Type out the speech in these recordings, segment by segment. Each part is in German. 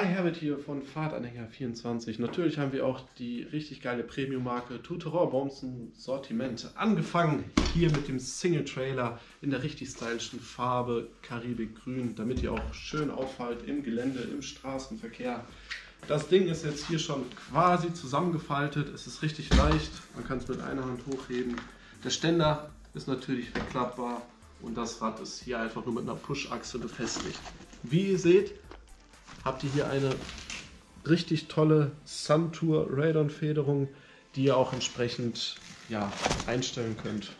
Herbert hier von Fahrtanhänger24. Natürlich haben wir auch die richtig geile Premium-Marke Tutoror im Sortiment. Angefangen hier mit dem Single-Trailer in der richtig stylischen Farbe Karibik Grün, damit ihr auch schön auffallt im Gelände, im Straßenverkehr. Das Ding ist jetzt hier schon quasi zusammengefaltet. Es ist richtig leicht, man kann es mit einer Hand hochheben. Der Ständer ist natürlich verklappbar und das Rad ist hier einfach nur mit einer Push-Achse befestigt. Wie ihr seht, habt ihr hier eine richtig tolle Suntour Radon Federung, die ihr auch entsprechend ja, einstellen könnt.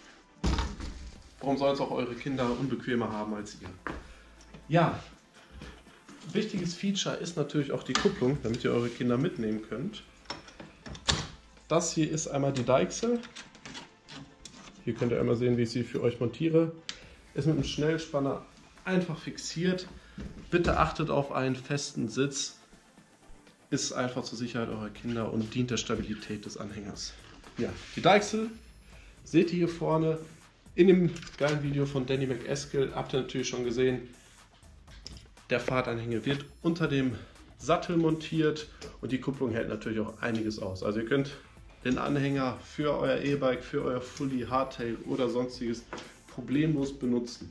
Warum soll es auch eure Kinder unbequemer haben als ihr? Ja, wichtiges Feature ist natürlich auch die Kupplung, damit ihr eure Kinder mitnehmen könnt. Das hier ist einmal die Deichsel. Hier könnt ihr einmal sehen, wie ich sie für euch montiere. Ist mit einem Schnellspanner einfach fixiert. Bitte achtet auf einen festen Sitz. Ist einfach zur Sicherheit eurer Kinder und dient der Stabilität des Anhängers. Ja, die Deichsel seht ihr hier vorne. In dem geilen Video von Danny McEskill habt ihr natürlich schon gesehen, der Fahrtanhänger wird unter dem Sattel montiert und die Kupplung hält natürlich auch einiges aus. Also ihr könnt den Anhänger für euer E-Bike, für euer Fully Hardtail oder sonstiges problemlos benutzen.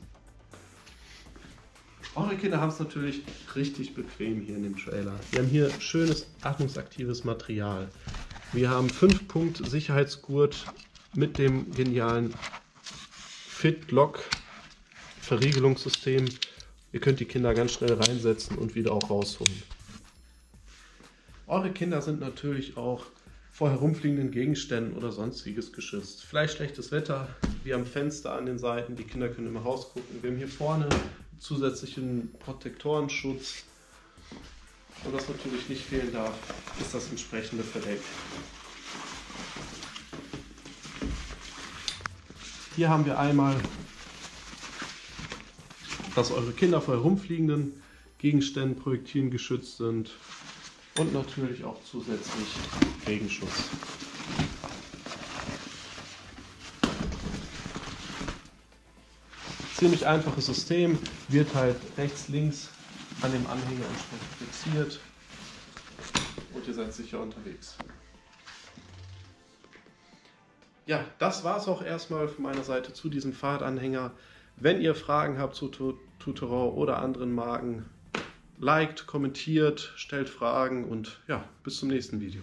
Eure Kinder haben es natürlich richtig bequem hier in dem Trailer. Wir haben hier schönes atmungsaktives Material. Wir haben 5 Punkt Sicherheitsgurt mit dem genialen Fit Lock Verriegelungssystem. Ihr könnt die Kinder ganz schnell reinsetzen und wieder auch rausholen. Eure Kinder sind natürlich auch vor herumfliegenden Gegenständen oder sonstiges geschützt. Vielleicht schlechtes Wetter, wir haben Fenster an den Seiten, die Kinder können immer rausgucken. Wir haben hier vorne zusätzlichen Protektorenschutz. Und was natürlich nicht fehlen darf, ist das entsprechende Verdeck. Hier haben wir einmal, dass eure Kinder vor herumfliegenden Gegenständen, Projektilen geschützt sind und natürlich auch zusätzlich Regenschutz. Ziemlich einfaches System, wird halt rechts, links an dem Anhänger entsprechend fixiert und ihr seid sicher unterwegs. Ja, das war es auch erstmal von meiner Seite zu diesem Fahrradanhänger. Wenn ihr Fragen habt zu Tutorol oder anderen Marken, liked, kommentiert, stellt Fragen und ja, bis zum nächsten Video.